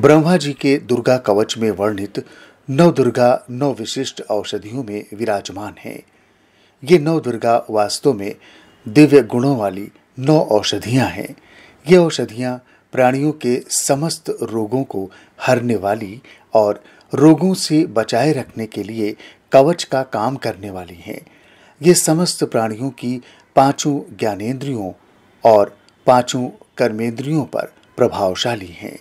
ब्रह्मा जी के दुर्गा कवच में वर्णित नौ दुर्गा नौ विशिष्ट औषधियों में विराजमान हैं। ये नौ दुर्गा वास्तव में दिव्य गुणों वाली नौ औषधियाँ हैं। ये औषधियाँ प्राणियों के समस्त रोगों को हरने वाली और रोगों से बचाए रखने के लिए कवच का काम करने वाली हैं। ये समस्त प्राणियों की पाँचों ज्ञानेंद्रियों और पाँचों कर्मेंद्रियों पर प्रभावशाली हैं।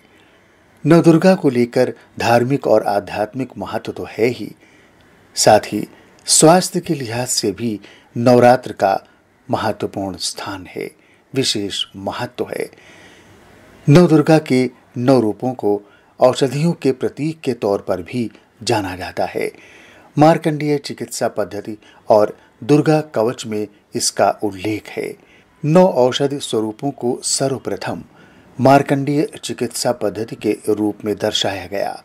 नवदुर्गा को लेकर धार्मिक और आध्यात्मिक महत्व तो है ही। साथ ही स्वास्थ्य के लिहाज से भी नवरात्र का महत्वपूर्ण स्थान है, विशेष महत्व है। नवदुर्गा के नौ रूपों को औषधियों के प्रतीक के तौर पर भी जाना जाता है। मार्कंडीय चिकित्सा पद्धति और दुर्गा कवच में इसका उल्लेख है। नौ औषधि स्वरूपों को सर्वप्रथम मार्कंडीय चिकित्सा पद्धति के रूप में दर्शाया गया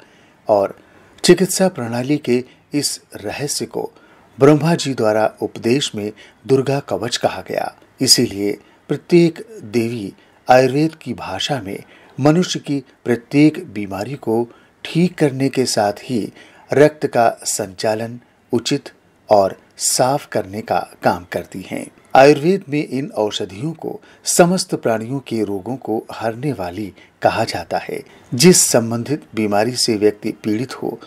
और चिकित्सा प्रणाली के इस रहस्य को ब्रह्मा जी द्वारा उपदेश में दुर्गा कवच कहा गया। इसीलिए प्रत्येक देवी आयुर्वेद की भाषा में मनुष्य की प्रत्येक बीमारी को ठीक करने के साथ ही रक्त का संचालन उचित और साफ़ करने का काम करती हैं। आयुर्वेद में इन औषधियों को समस्त प्राणियों के रोगों को हरने वाली कहा जाता है। जिस संबंधित बीमारी से व्यक्ति पीड़ित हो,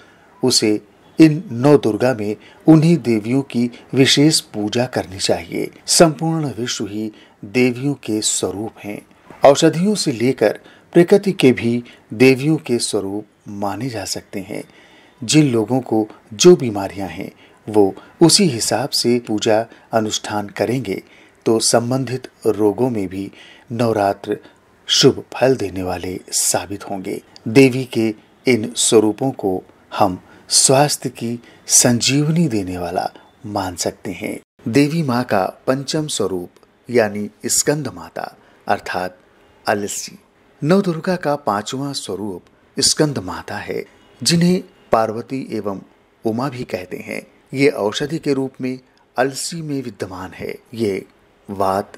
उसे इन नौ दुर्गा में उन्हीं देवियों की विशेष पूजा करनी चाहिए। संपूर्ण विश्व ही देवियों के स्वरूप हैं। औषधियों से लेकर प्रकृति के भी देवियों के स्वरूप माने जा सकते हैं। जिन लोगों को जो बीमारियाँ हैं वो उसी हिसाब से पूजा अनुष्ठान करेंगे। तो संबंधित रोगों में भी नवरात्र शुभ फल देने वाले साबित होंगे। देवी के इन स्वरूपों को हम स्वास्थ्य की संजीवनी देने वाला मान सकते हैं। देवी माँ का पंचम स्वरूप, यानी स्कंद माता, अर्थात अलसी, नवदुर्गा का पांचवा स्वरूप स्कंद माता है, जिन्हें पार्वती एवं उमा भी कहते हैं। ये औषधि के रूप में अलसी में विद्यमान है। ये वात,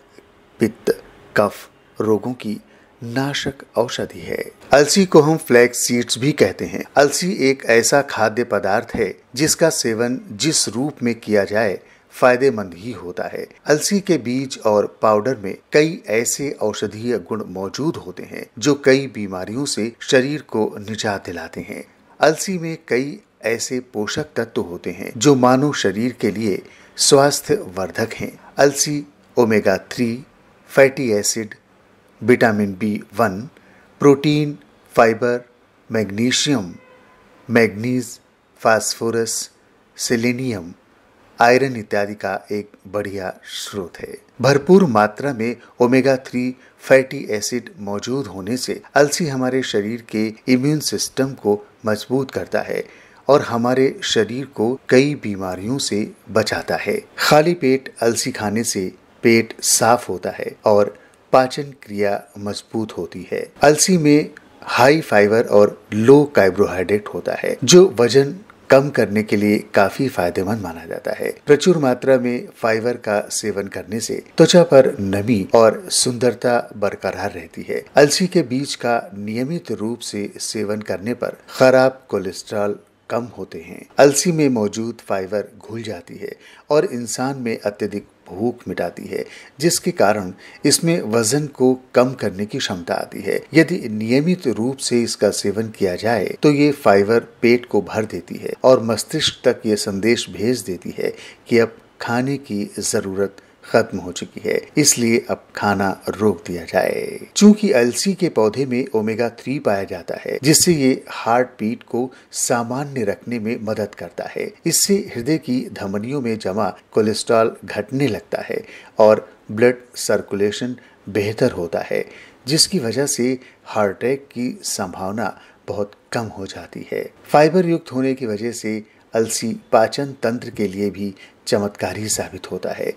पित्त, कफ रोगों की नाशक औषधि है। अलसी को हम फ्लैक्स सीड्स भी कहते हैं। अलसी एक ऐसा खाद्य पदार्थ है जिसका सेवन जिस रूप में किया जाए फ़ायदेमंद ही होता है। अलसी के बीज और पाउडर में कई ऐसे औषधीय गुण मौजूद होते हैं जो कई बीमारियों से शरीर को निजात दिलाते हैं। अलसी में कई ऐसे पोषक तत्व होते हैं जो मानव शरीर के लिए स्वास्थ्य वर्धक हैं। अलसी omega three fatty acid vitamin B one protein fibre magnesium manganese phosphorus selenium iron इत्यादि का एक बढ़िया स्रोत है। भरपूर मात्रा में ओमेगा थ्री फैटी एसिड मौजूद होने से अलसी हमारे शरीर के इम्यून सिस्टम को मज़बूत करता है। और हमारे शरीर को कई बीमारियों से बचाता है। खाली पेट अलसी खाने से पेट साफ़ होता है और पाचन क्रिया मज़बूत होती है। अलसी में हाई फाइबर और लो कार्बोहाइड्रेट होता है, जो वज़न कम करने के लिए काफ़ी फ़ायदेमंद माना जाता है। प्रचुर मात्रा में फाइबर का सेवन करने से त्वचा पर नमी और सुंदरता बरकरार रहती है। अलसी के बीज का नियमित रूप से सेवन करने पर खराब कोलेस्ट्रॉल कम होते हैं। अलसी में मौजूद फाइबर घुल जाती है और इंसान में अत्यधिक भूख मिटाती है, जिसके कारण इसमें वज़न को कम करने की क्षमता आती है। यदि नियमित रूप से इसका सेवन किया जाए तो ये फाइबर पेट को भर देती है और मस्तिष्क तक ये संदेश भेज देती है कि अब खाने की ज़रूरत खत्म हो चुकी है। इसलिए अब खाना रोक दिया जाए। चूँकि अलसी के पौधे में ओमेगा थ्री पाया जाता है, जिससे ये हार्ट बीट को सामान्य रखने में मदद करता है। इससे हृदय की धमनियों में जमा कोलेस्ट्रॉल घटने लगता है और ब्लड सर्कुलेशन बेहतर होता है, जिसकी वजह से हार्ट अटैक की संभावना बहुत कम हो जाती है। फाइबर युक्त होने की वजह से अलसी पाचन तंत्र के लिए भी चमत्कारी साबित होता है।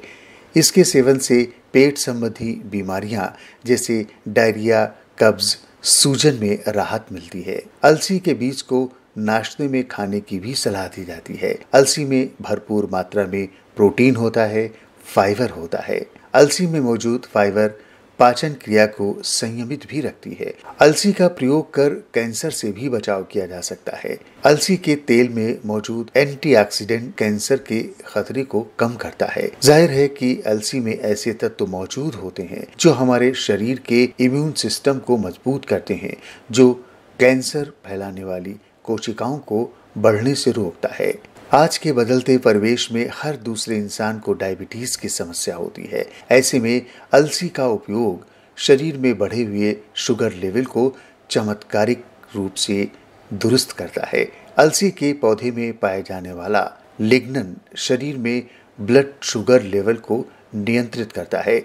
इसके सेवन से पेट संबंधी बीमारियाँ, जैसे डायरिया, कब्ज, सूजन में राहत मिलती है। अलसी के बीज को नाश्ते में खाने की भी सलाह दी जाती है। अलसी में भरपूर मात्रा में प्रोटीन होता है, फाइबर होता है। अलसी में मौजूद फाइबर पाचन क्रिया को संयमित भी रखती है। अलसी का प्रयोग कर कैंसर से भी बचाव किया जा सकता है। अलसी के तेल में मौजूद एंटीऑक्सीडेंट कैंसर के खतरे को कम करता है। ज़ाहिर है कि अलसी में ऐसे तत्व मौजूद होते हैं जो हमारे शरीर के इम्यून सिस्टम को मज़बूत करते हैं, जो कैंसर फैलाने वाली कोशिकाओं को बढ़ने से रोकता है। आज के बदलते परिवेश में हर दूसरे इंसान को डायबिटीज़ की समस्या होती है। ऐसे में अलसी का उपयोग शरीर में बढ़े हुए शुगर लेवल को चमत्कारिक रूप से दुरुस्त करता है। अलसी के पौधे में पाए जाने वाला लिग्नन शरीर में ब्लड शुगर लेवल को नियंत्रित करता है।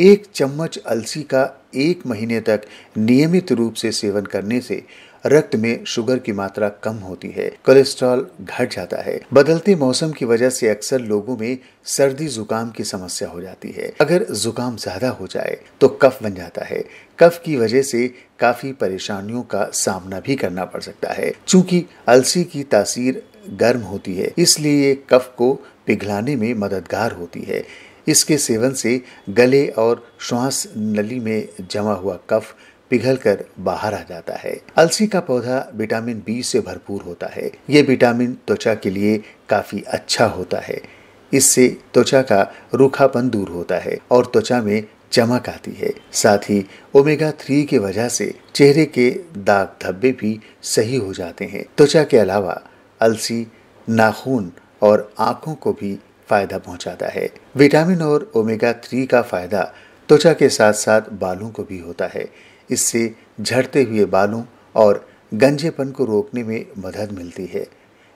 एक चम्मच अलसी का एक महीने तक नियमित रूप से सेवन करने से रक्त में शुगर की मात्रा कम होती है। कोलेस्ट्रॉल घट जाता है। बदलते मौसम की वजह से अक्सर लोगों में सर्दी जुकाम की समस्या हो जाती है। अगर जुकाम ज़्यादा हो जाए तो कफ बन जाता है। कफ की वजह से काफ़ी परेशानियों का सामना भी करना पड़ सकता है। चूँकि अलसी की तासीर गर्म होती है, इसलिए ये कफ को पिघलाने में मददगार होती है। इसके सेवन से गले और श्वास नली में जमा हुआ कफ पिघलकर बाहर आ जाता है। अलसी का पौधा विटामिन बी से भरपूर होता है। ये विटामिन त्वचा के लिए काफ़ी अच्छा होता है। इससे त्वचा का रूखापन दूर होता है और त्वचा में चमक आती है। साथ ही ओमेगा थ्री की वजह से चेहरे के दाग धब्बे भी सही हो जाते हैं। त्वचा के अलावा अलसी, नाखून और आँखों को भी फ़ायदा पहुंचाता है। विटामिन और ओमेगा थ्री का फ़ायदा त्वचा के साथ साथ बालों को भी होता है। इससे झड़ते हुए बालों और गंजेपन को रोकने में मदद मिलती है।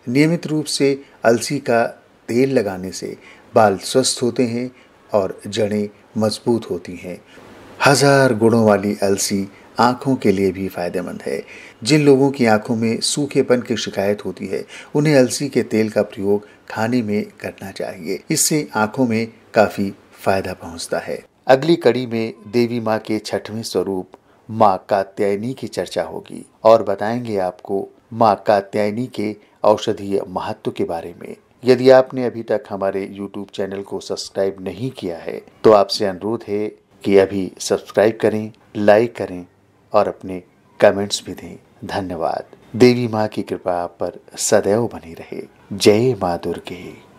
नियमित रूप से अलसी का तेल लगाने से बाल स्वस्थ होते हैं और जड़ें मज़बूत होती हैं। हज़ार गुणों वाली अलसी आँखों के लिए भी फ़ायदेमंद है। जिन लोगों की आँखों में सूखेपन की शिकायत होती है, उन्हें अलसी के तेल का प्रयोग खाने में करना चाहिए। इससे आँखों में काफ़ी फ़ायदा पहुँचता है। अगली कड़ी में देवी माँ के छठवें स्वरूप माँ कात्यायनी की चर्चा होगी और बताएँगे आपको माँ कात्यायनी के औषधीय महत्व के बारे में। यदि आपने अभी तक हमारे YouTube चैनल को सब्सक्राइब नहीं किया है तो आपसे अनुरोध है कि अभी सब्सक्राइब करें, लाइक करें और अपने कमेंट्स भी दें। धन्यवाद। देवी माँ की कृपा आप पर सदैव बनी रहे। जय माँ दुर्गे।